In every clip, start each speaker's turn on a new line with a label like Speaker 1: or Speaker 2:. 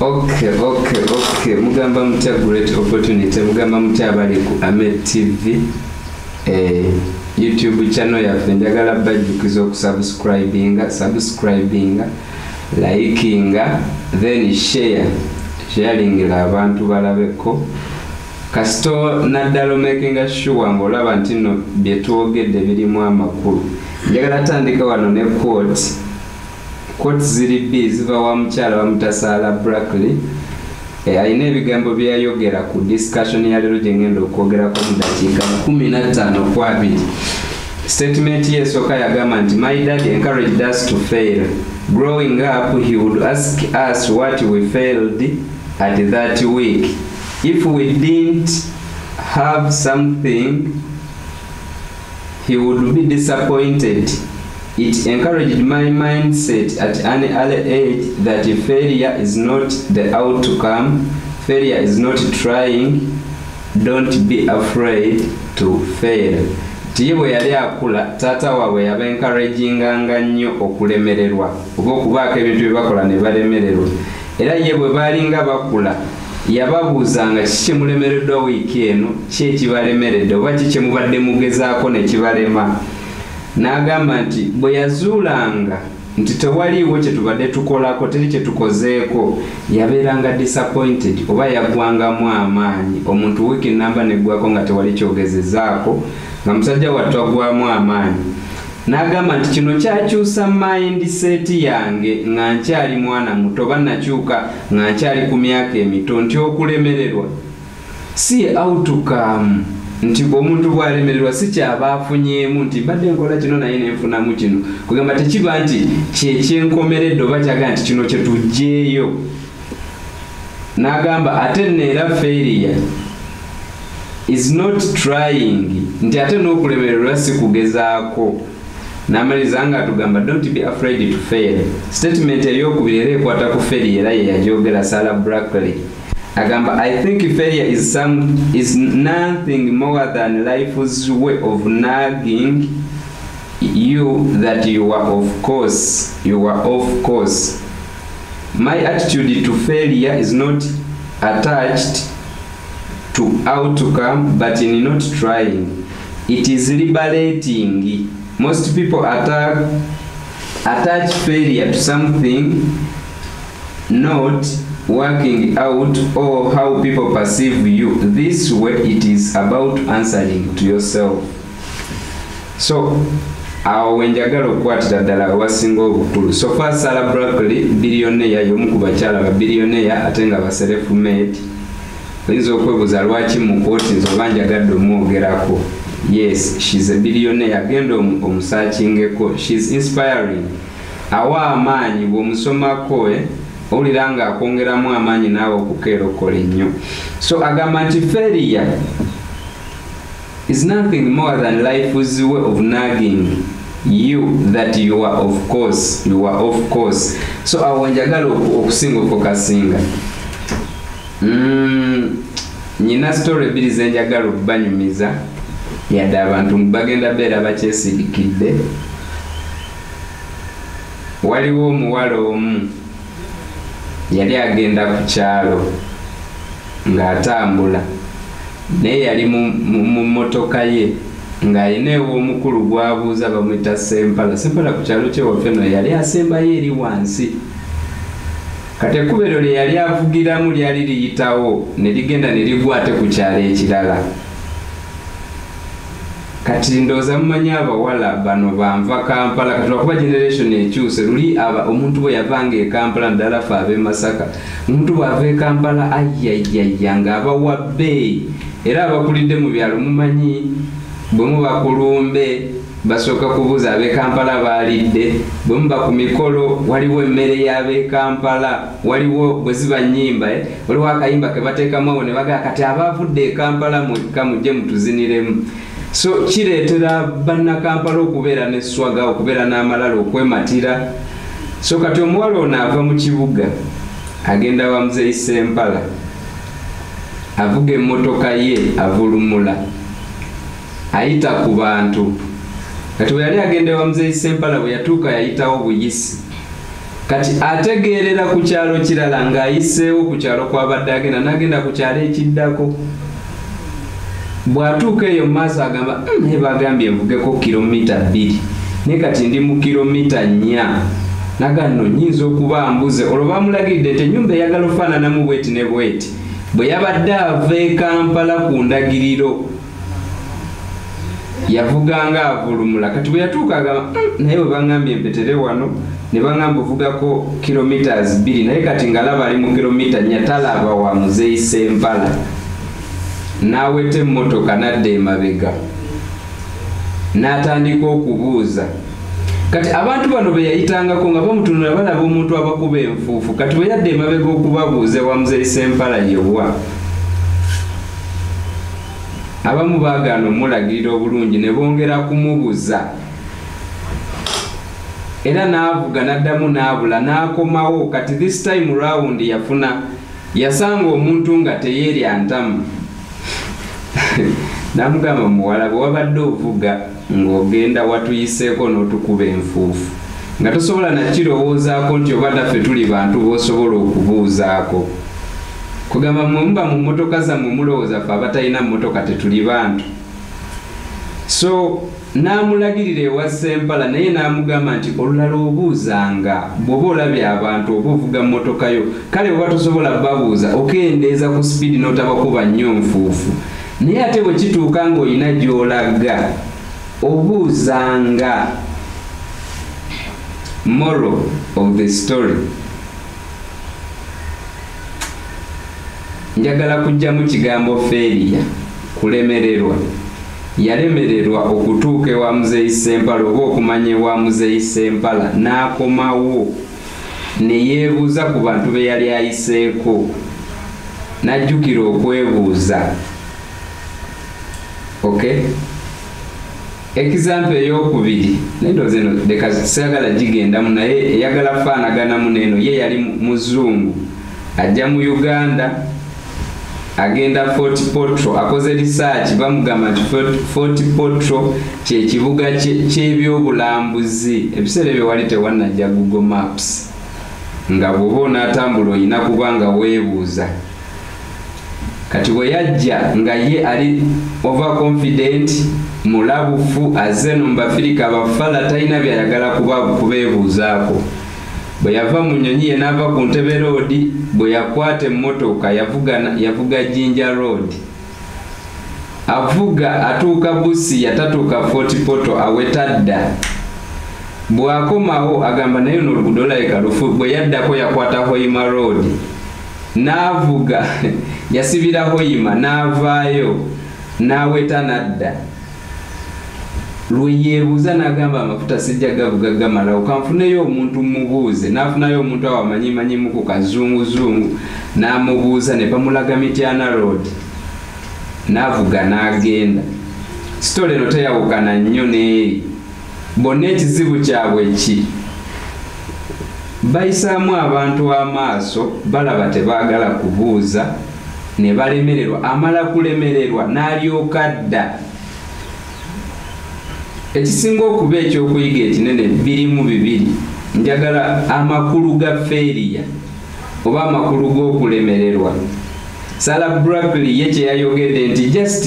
Speaker 1: okay okay okay. Mugamba mutya great opportunity mugamba mutya abali ku amet tv eh, youtube channel yaffe. Njagala bajjukiza okusubscribinga subscribinga likinga then share. Sharingira abantu balabeko. Kasito naddala omakinga sure ngaolaba nti no byetwogedde birimu amakulu. Njagala tandika wano ne quote quote ziri b ziva wa mukyala wamutasaala brackley e, alina ebigambo byayogera ku discussion ya leero gye ngenda okwogerako mu dakiika 15 ku abiri. Statement ye esooka yagamba nti my dad encouraged us to fail. Growing up he would ask us what we failed at that week. If we didn't have something he would be disappointed it encouraged my mindset at an early age that failure is not the outcome. Failure is not trying. Don't be afraid to fail. Tiye bwe yali akula taata waabwe yaba encouraginganga nnyo okulemererwa oba okubaako ebintu bye bakola ne balemererwa. Era ye bwe baalinga bakula yababuuzanga kiki kyemulemereddwa wiiki eno? Ki ekibalemeredde? Oba ki kyemubadde mugezaako ne kibalema n'agamba nti bwe yazuulanga nti tewaliiwo kyetubadde tukolako teri kyetukozeeko yabeeranga disappointed oba yagwangamu amaanyi. Omuntu wiiki namba neggwako nga tewali kyogezezaako nga musajja wattu agwamu amaanyi. N'agamba nti kino kyakyusa mindset yange nga nkyali mwana muto oba nakyuka nga nkyali ku myaka emito nti okulemererwa si outcome nti omuntu bwalemererwa si kyaba afunyeemu nti mbadde nkola kino naye nenfunamu kino. Kugamba tekiba nti kyekyenkomeredde oba kyagaa nti kino kyetugjeeyo n'agamba ate neera failure is not trying. Nti ate n'okulemererwa si kugezaako. N'amaliriza nga atugamba don't be afraid to fail. Statement eyokubiri era ekwata ku failure era ye yajogera sara brackley agamba i think failure is, some, is nothing more than life's way of nagging you that you are of course you are of course. My attitude to failure is not attached to outcome but in not trying. It is liberating. Most people attack, attach failure to something not working out or how people perceive you. This way it is about answering to yourself. So awo wenjagala okukwatira ddala awasinga obukulu. Sofa sara brackley bilioneya y'omu ku bakyala ba bilioneya ate nga baself made oyinza okwebuuza lwaki mu kooti nze oba njagadde omwogerako? Yes shes a billionaire. Agenda omusakingeko shes inspiring. Awa amaanyi bw'omusomako owulira nga akwongeramu amaanyi naawe okukeera okola ennyo. So agamba nti failure is nothing more than life's way of nagging you that you are of course you are of course. So awo njagala okusinga okukasinga mm, nyina story ebiri zenjagala okubanyumiza. Yadde abantu bagenda beera bakyesirikidde waliwo omuwala omu yali agenda ku kyalo ng'atambula. Naye yali mu motoka ye ng'alina ew'omukulu gwabuuza bamwita sempala. Sempala ku kyalo kyewaffe no yali asembayo eri wansi. Kati ekkubo eryo lye yali avugiramu lyali liyitawo ne ligenda ne ligwa ate ku kyalo ekirala kati ndowooza mumanyi abawala bano banva kampala. Kati lwakuba generation ekyuse luli omuntu bwe yavanga ekampala naddala fe ab'e masaka omuntu bw'ava ekampala ayayaya ng'aba wa bbeeyi era abakulidde mu byalo mumanyi bwe muba kulumbe basooka kubuuza ab'e kampala baalidde bwe muba ku mikolo waliwo emmere y'ab'e kampala waliwo bwe ziba nnyimba waliwo akayimba ke bateekamu awo ne bagaa kati abaavudde e kampala mwekka mujje mutuziniremu so kireetera bannakampala okubeera neswaga okubeera n'amalala okwematira. So kati omuwala ono ava mu kibuga agenda wa muzeeyi sempala avuga emmotoka ye avulumula. Ayita ku bantu. Kati bwe yali agenda wa muzeeyi sempala bwe yatuuka yayitawo buyisi. Kati ategeerera ku kyalo kirala ng'ayiseewo ku kyalo kwabadde agenda n'agenda ku kyalo ekiddako bw'atuuka eyo mu maaso agamba "Hmm, naye bagambye nvugeko kilomita bbiri. Naye kati ndi mu kilomita nnya. Naga nno nyinza okuba mbuze. Olwo bamulagidde nti ennyumba eyagala ofaananamu bweti ne bweti. Bwe yabadde ava e kampala ku ndagiriro yavuganga avulumula. Kati bwe yatuuka agamba "Mm, naye bwe baŋambye empetere wano ne baŋamba ovugako kilomitas bbiri. Naye kati ngalaba ali mu kilomita nnya talaba wa muzeeyi sempala n'aweta emmotoka n'adda emabega. N'atandika okubuuza. Kati abantu bano be yayitangako nga bamutunula balaba omuntu abakuba enfuufu. Kati bwe yadda emabega okubabuuza wa muzeeyi sempala yewa. Abamu baagaana omulagirira obulungi ne bongera kumubuza era n'avuga n'addamu n'abula n'akomawo. Kati this time round yafuna yasanga omuntu nga teyeerya ntamu n'amugamba muwala bwe wabadde ovuga ng'ogenda watuyiseeko n'otukuba enfuufu nga tosobola nakirowoozaako nti oba naffe tuli bantu b'osobola okubuuzaako. Kugamba mwemuba mu mmotoka zammwe mulowooza ffe abatalina mmotoka tetuli bantu. So n'amulagirira ewa sempala naye n'amugamba nti olulala obuuzanga bw'oba olabye abantu oba ovuga mmotoka yo kale oba tosobola babuuza okendeeza ku sipiidi n'otabakuba nnyo nfuufu naye ate bwe kituuka ng'olina gy'olaga obuuzanga moral of the story. Njagala kujjamu kigambo feeriya kulemererwa. Yalemererwa okutuuka ewa muzeeyi sempala oba okumanya ewa muzeeyi sempala n'akomawo ne yeebuuza ku bantu be yali ayiseeko. N'ajjukira okwebuuza ok? Ekizampu eyokubiri naye ndowooza eno leka sayagala gigendamu naye eyagala faanaganamu neeno ye yali muzungu ajja mu uganda agenda fort potro akoze research bamugamba nti Fort- potro kyekibuga kye- ky'ebyobulambuzi. Ebiseera ebyo wali tewanajja google maps. Nga bw'oba onaatambula oyina kuba nga weebuuza kati bwe yajja nga ye ali overconfident mulabufu azze no mubafirika abafala talina byayagala kubeebuuzaako. Bwe yava mu nyonyi ye n'ava ku ntebe roodi bwe yakwata emmotoka yavuga na- yavuga jinja road. Avuga atuuka busiya tatuuka fort poto aweta dda bw'akomawo agamba naye no oluguudo lulabika lufu bwe yaddako yakwata hoima road. N'avuga yasibira hoima n'avaayo n'aweta n'adda. Lwe yeebuuza n'agamba amafuta sijja gavuga gamalawo kanfuneyo omuntu mubuuze n'afunayo omuntu awo amanyimanyimu ku kazunguzungu n'amubuuza ne bamulaga mityana road n'avuga n'agenda. Sitole eno teyawukana nnyo n'eri bonna ekizibu kyabwe ki? Bayisaamu abantu amaaso balaba tebaagala kubuuza ne balemererwa. Amala kulemererwa n'alyoka dda. Ekisinga okuba ekyokuyiga ekinene birimu bibiri. Njagala amakulu ga feeriya oba amakulu g'okulemererwa. Sara brackley ye kyeyayogedde nti just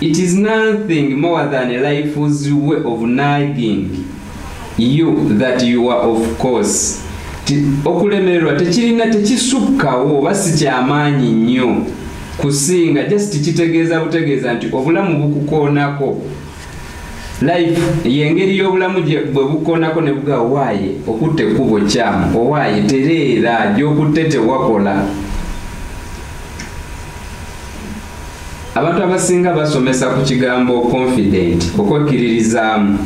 Speaker 1: it is nothing more than life's way of nagging you that you are of course okulemererwa tekirina tekisukkawo oba si kyamaanyi nnyo kusinga just kitegeeza butegeeza nti obulamu bukukoonako. Life yengeri y'obulamu bwe bukoonako ne buga owaaye okutta ekkubo kyamu owaaye tereera gy'okutte tewakola. Abantu abasinga basomesa ku kigambo confident okwekkiririzaamu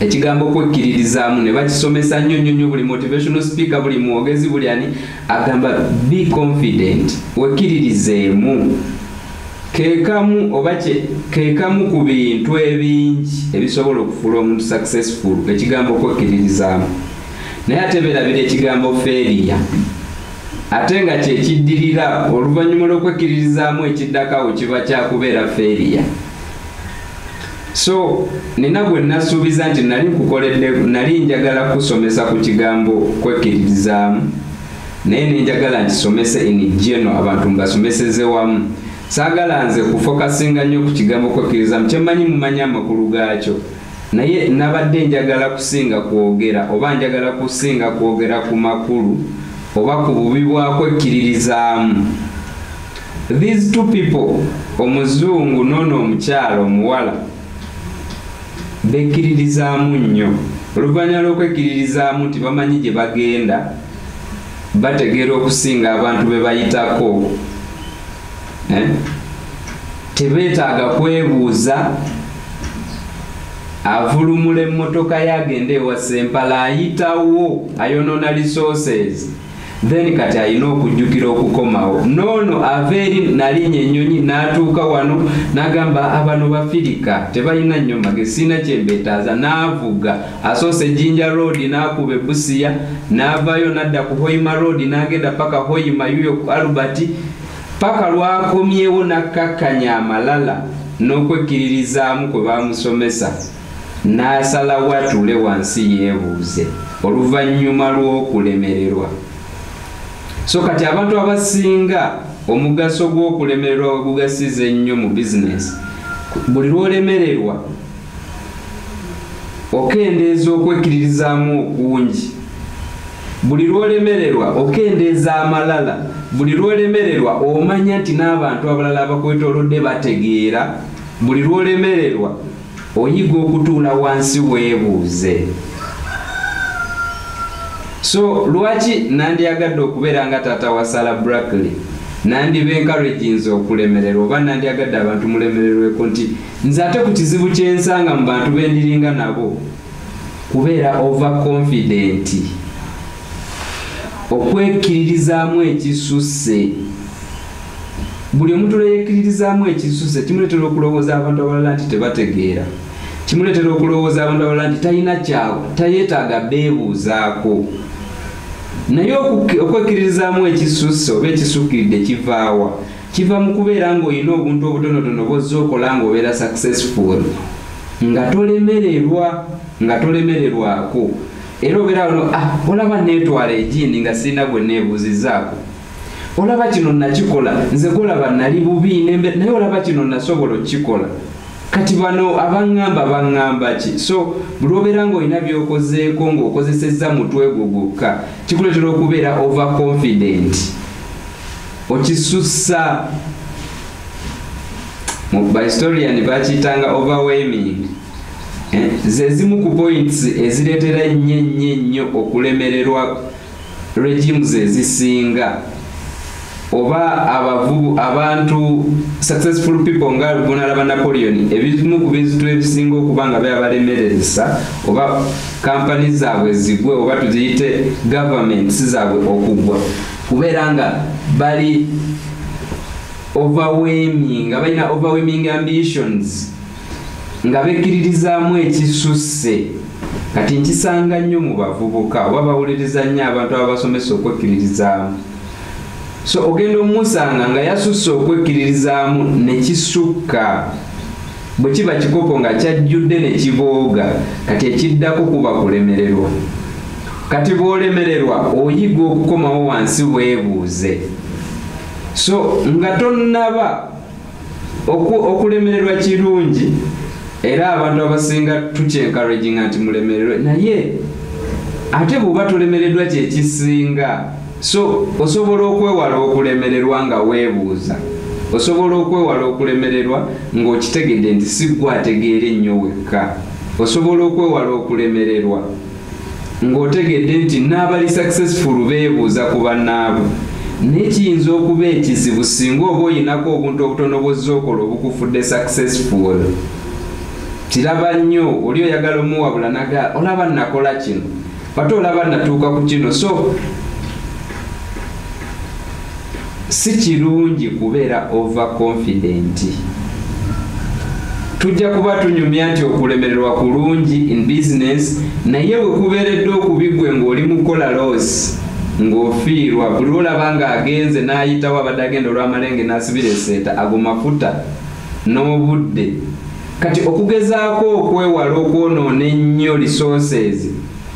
Speaker 1: ekigambo okwekkiririzaamu ne bakisomesa nnyo nnyo nnyo buli motivational speaker buli mwogezi buli ani agamba be confident. Wekkiririzeemu kekamu oba kekamu ku bintu ebingi ebisobola okufuula omuntu successful. Ekigambo okwekkiririzaamu naye ate beerabira ekigambo feeriya ate nga kyekiddirira oluvannyuma lw'okwekkiririzaamu ekiddako awo kiba kyakubeera feeriya so nina gwe nasuubiza nti nali nkukoledde nali njagala kusomesa ku kigambo kwekkiririzaamu. Naye nenjagala nti somese in geno abantu mbasomeseze wamu. Saagala nze kufokasinga nnyo ku kigambo kwekkiririzaamu kyemmanyi mumanyi amakulu gaakyo. Naye nabadde njagala kusinga kwogera oba njagala kusinga kwogera ku makulu oba ku bubi bwakwekkiririzaamu these two people omuzungu noono omukyala omuwala bekkiririzaamu nnyo. Oluvannyuma lw'okwekkiririzaamu nti bamanyi gye bagenda bategeera okusinga abantu be bayitako. Eh? tebeetaaga kwebuuza avulumula emmotoka ye agenda ewa sempala ayitawo ayonoona resources then kati alina okujjukira okukomawo. Noono ava eri nalinya ennyonyi n'atuuka wano n'agamba abano bafirika tebalina nnyo mage sina kyembeetaaza n'avuga asoose jinja road n'akuba ebusiya n'avayo n'adda ku hoima road n'agenda paka hoima yuyo ku albert. Paka lwakomyewo n'akkakkanya amalala n'okwekkiririzaamu kwe bamusomesa n'asalawo atuule wansi yeebuuze. Oluvannyuma lw'okulemererwa so kati abantu abasinga omugaso gw'okulemererwa wegugasiza ennyo mu bizinesi buli lwolemererwa okendeeza okwekkiririzaamu okungi. Buli lwolemererwa okendeeza amalala. Buli lwolemererwa omanya nti n'abantu abalala abakwetoolodde bategeera. Buli lwolemererwa oyiga okutuula wansi weebuuze so lwaki nandyagadde okubeera nga taata wa sala brackley? Nandiba encouraginza okulemererwa oba nandyagadde abantu mulemererweko nti nze ate ku kizibu kyensanga mu bantu bendiringa nabo kubeera overconfident. Okwekkiririzaamu ekisusse buli omuntu lweyekkiririzaamu ekisusse kimuleetera okulowooza abantu abalala nti tebategeera. Kimuleetera okulowooza abantu abalala nti talina kyawe tayeetaaga beebuuzaako naye okwekkiririzaamu ekisusse oba ekisukkiridde kivaawa kiva mu kubeera ng'olina obuntu obutonotono bozza okola ng'obeera successful. Nga tolemererwa nga tolemererwako. Era obeera wano ah, olaba neetwala ejiini nga sirina gwe neebuuzizaako. Olaba kino nakikola nze golaba nali bubi naye olaba kino nasobola okukikola kati bano abaŋŋamba baŋŋamba ki? So buli obeera ng'olina by'okozeeko ng'okozesezza mutwe gwo gwokka kikuleetera okubeera overconfident. Okisussa. Bahistorian bakiyitanga overwhelming. Ze zimu ku points ezireetera nnyo nnyo nnyo okulemererwa regimes ezisinga oba abavubu abantu successful people nga bunalaba napoleon ebimu ku bizitu ebisinga okuba nga beba balemereresa oba kampani zaabwe zigwe oba tuziyite governments zaabwe okugwa. Kubeera nga bali overwhelming nga balina overwhelming ambitions nga bekkiririzaamu ekisusse. Kati nkisanga nnyo mu bavubuka oba bawuliriza nnyo abantu abasomesa okwekkiririzaamu so ogenda omusanga nga yasusse okwekkiririzaamu nekisukka bwe kiba kikopo nga kyajjudde ne kibooga kati ekiddako kuba kulemererwa. Kati bw'olemererwa oyiga okukomawo wansi weebuuze. So nga tonnaba okulemererwa kirungi era abantu abasinga tukyenkaraginga nti mulemererwe naye ate bw'oba tolemereddwa kyekisinga so osobola okwewala okulemererwa nga weebuuza. Osobola okwewala okulemererwa ng'okitegedde nti si gwe ategeera ennyo wekka. Osobola okwewala okulemererwa ng'otegedde nti n'abali successful beebuuza ku bannaabwe. Naye kiyinza okuba ekizibu singa oba oyinako obuntu obutono bwozza okola obukufudde successful. Kiraba nnyo oli oyagala omuwabula naga olaba nakola kino. Ate olaba natuuka ku kino. So si kirungi kubeera overconfident tujja kuba tunyumya nti okulemererwa kulungi in business naye bwe kubeeredde okubigwe ng'oli mukola losi ng'ofiirwa buli olaba ng'agenze n'ayitawo abadde agenda olw'amalenge n'asibira eseeta ago mafuta n'obudde. Kati okugezaako okwewala okwonoona ennyo resources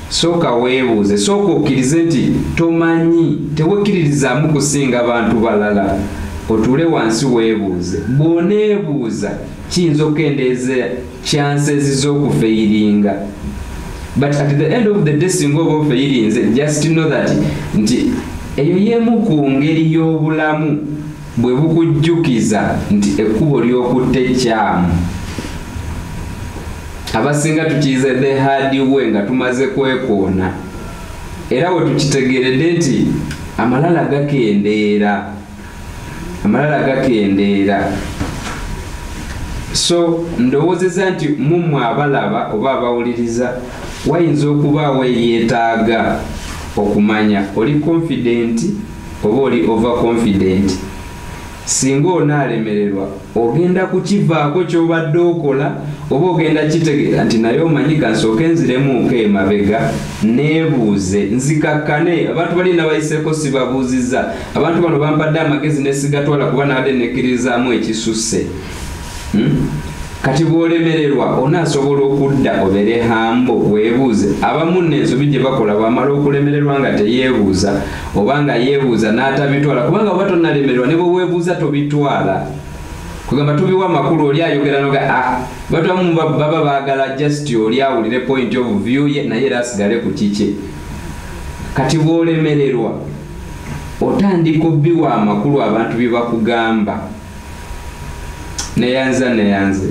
Speaker 1: sooka weebuuze sooka okkirize nti tomanyi tewekkiririzaamu kusinga bantu balala. Otuule wansi weebuuze. Bw'oneebuuza kiyinza okukendeeza kyansezi z'okufeyiringa but at the end of the day singa oba ofeyirinze just know that nti eyo y'emu ku ngeri y'obulamu bwe bukujjukiza nti ekkubo ly'okutta ekyamu abasinga tukiyize the way nga tumaze kwekoona. Era we tukitegeredde nti amalala gakendeera amalala gakendeera. So ndowoozeza nti mummwe abalaba oba abawuliriza wayinza okubaawo eyeetaaga okumanya oli confident oba oli over confident singa onaalemererwa ogenda kukivaako kyobadde okola oba ogenda kitegeera nti naye omanyi kansooka enziremuuko emabega neebuuze. Nzikakkane abantu bali nabayiseeko sibabuuziza. Abantu bano bampadde amagezi nesigatwala kuba naadde nekkirizaamu ekisusse. Hmm? kati bw'olemererwa onaasobola okudda obere hambo weebuuze. Abamu n'ensobi gye bakola bwamala okulemererwa nga teyeebuuza oba nga yeebuuza n'atabitwala. Kubanga oba tonalemererwa ne bweweebuuza tobitwala kugamba tubiwa amakulu oli ayogera noga ah batamu baba baagala just oli awulire point of view ye naye era asigale ku kike kati bw'olemererwa otandika obbiwa amakulu abantu bye bakugamba. Neyanza neyanze